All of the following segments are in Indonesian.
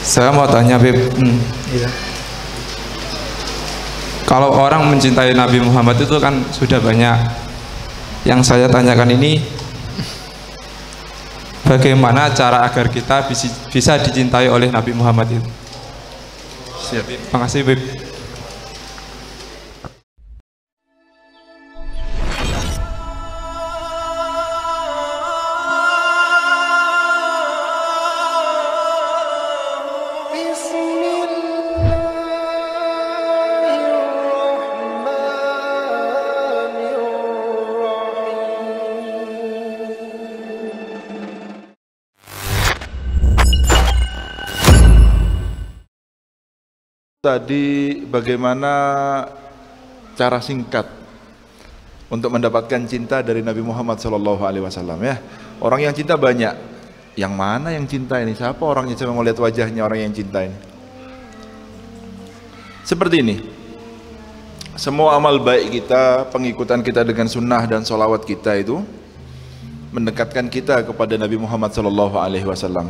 Saya mau tanya Bib, hmm, iya. kalau orang mencintai Nabi Muhammad itu kan sudah banyak. Yang saya tanyakan ini, bagaimana cara agar kita bisa, dicintai oleh Nabi Muhammad itu? Siap, Bib. Terima kasih Bib. Tadi bagaimana cara singkat untuk mendapatkan cinta dari Nabi Muhammad Wasallam ya. Orang yang cinta banyak. Yang mana yang cinta ini? Siapa orangnya? Saya mau lihat wajahnya orang yang cinta ini. Seperti ini. Semua amal baik kita, pengikutan kita dengan sunnah dan solawat kita itu mendekatkan kita kepada Nabi Muhammad Shallallahu Alaihi Wasallam.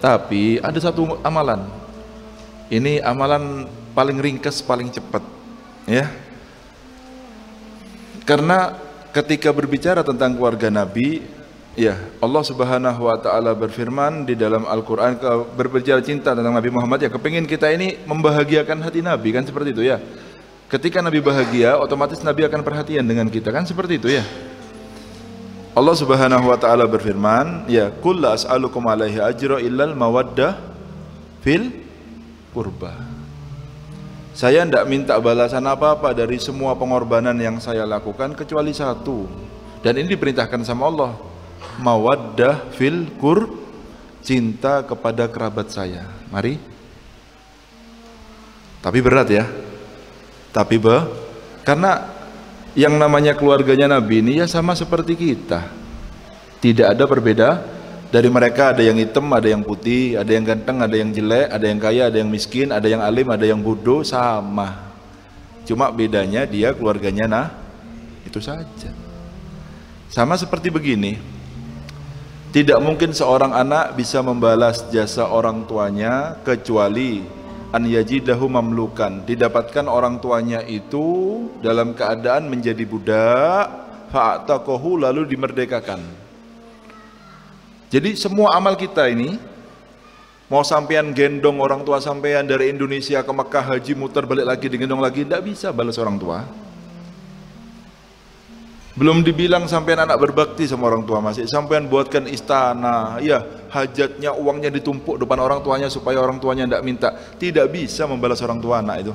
Tapi ada satu amalan ini amalan paling ringkas, paling cepat, ya. Karena ketika berbicara tentang keluarga Nabi, ya Allah Subhanahu Wa Taala berfirman di dalam Al-Quran berbicara cinta tentang Nabi Muhammad ya kepingin kita ini membahagiakan hati Nabi kan seperti itu ya. Ketika Nabi bahagia, otomatis Nabi akan perhatian dengan kita kan seperti itu ya. Allah Subhanahu wa taala berfirman, ya, "Qul as'alukum alaihi ajra illal mawaddah fil purba. Saya tidak minta balasan apa-apa dari semua pengorbanan yang saya lakukan kecuali satu. Dan ini diperintahkan sama Allah. Mawaddah fil kur cinta kepada kerabat saya. Mari. Tapi berat ya. Tapi be, karena yang namanya keluarganya Nabi ini ya sama seperti kita. Tidak ada perbedaan dari mereka ada yang hitam, ada yang putih, ada yang ganteng, ada yang jelek, ada yang kaya, ada yang miskin, ada yang alim, ada yang bodoh, sama. Cuma bedanya dia keluarganya nah itu saja. Sama seperti begini. Tidak mungkin seorang anak bisa membalas jasa orang tuanya kecuali an yajidahu mamlukan. Didapatkan orang tuanya itu dalam keadaan menjadi budak, fa'atakohu lalu dimerdekakan jadi semua amal kita ini mau sampean gendong orang tua sampean dari Indonesia ke Mekah haji muter balik lagi digendong lagi tidak bisa balas orang tua. Belum dibilang sampean anak berbakti sama orang tua masih sampean buatkan istana, ya hajatnya uangnya ditumpuk depan orang tuanya supaya orang tuanya tidak minta, tidak bisa membalas orang tua anak itu.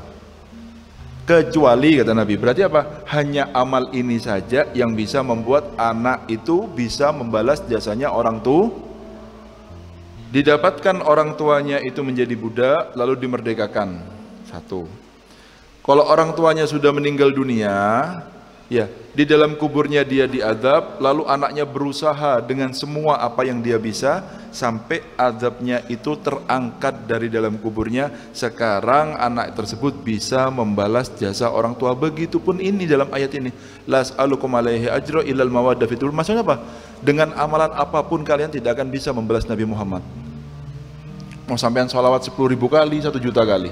Kecuali kata Nabi berarti apa? Hanya amal ini saja yang bisa membuat anak itu bisa membalas jasanya orang tua didapatkan orang tuanya itu menjadi budak lalu dimerdekakan. Satu. Kalau orang tuanya sudah meninggal dunia Ya, di dalam kuburnya dia diadab, lalu anaknya berusaha dengan semua apa yang dia bisa sampai adabnya itu terangkat dari dalam kuburnya. Sekarang anak tersebut bisa membalas jasa orang tua. Begitupun ini dalam ayat ini. Las alukum alaihi ajro ilal mawaddah fitul. Maksudnya apa? Dengan amalan apa pun kalian tidak akan bisa membalas Nabi Muhammad. Mau sampean sholawat 10 ribu kali, satu juta kali.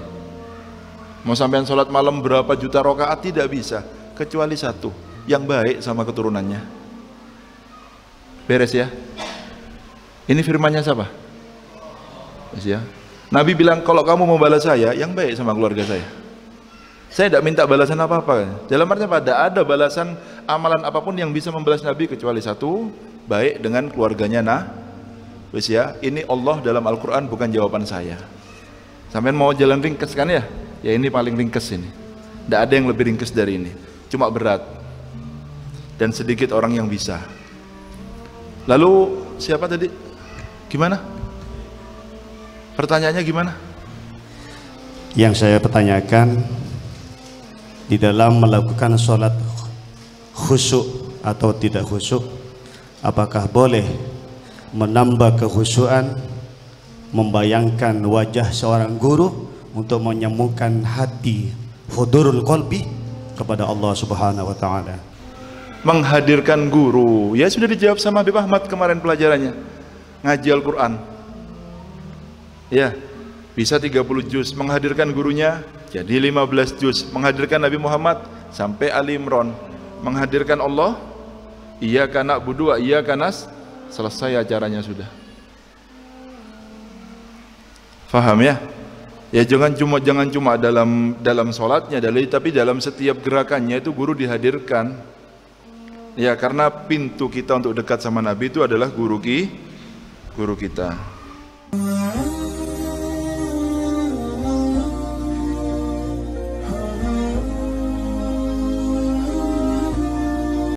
Mau sampean sholat malam berapa juta rokaat tidak bisa kecuali satu yang baik sama keturunannya. Beres ya? Ini firmannya siapa? Beres ya? Nabi bilang kalau kamu mau balas saya yang baik sama keluarga saya. Saya tidak minta balasan apa-apa. Dalam artinya pada ada balasan amalan apa pun yang bisa membalas Nabi kecuali satu baik dengan keluarganya nah. Wis ya? Ini Allah dalam Al-Quran bukan jawaban saya. Sampai mau jalan ringkes kan ya? Ya ini paling ringkes ini. Tidak ada yang lebih ringkes dari ini cuma berat dan sedikit orang yang bisa. Lalu siapa tadi? Gimana? Pertanyaannya gimana? Yang saya pertanyakan di dalam melakukan sholat khusyuk atau tidak khusyuk apakah boleh menambah kehusuan membayangkan wajah seorang guru untuk menyembuhkan hati hudurul qalbi kepada Allah Subhanahu wa taala. Menghadirkan guru. Ya sudah dijawab sama Habib Ahmad kemarin pelajarannya. Ngaji Al-Qur'an. Ya, bisa 30 juz menghadirkan gurunya jadi 15 juz menghadirkan Nabi Muhammad sampai Ali Imran menghadirkan Allah iya karena budua iya kanas selesai acaranya sudah faham ya ya jangan cuma jangan cuma dalam dalam sholatnya tapi dalam setiap gerakannya itu guru dihadirkan. Ya karena pintu kita untuk dekat sama Nabi itu adalah guru ki guru kita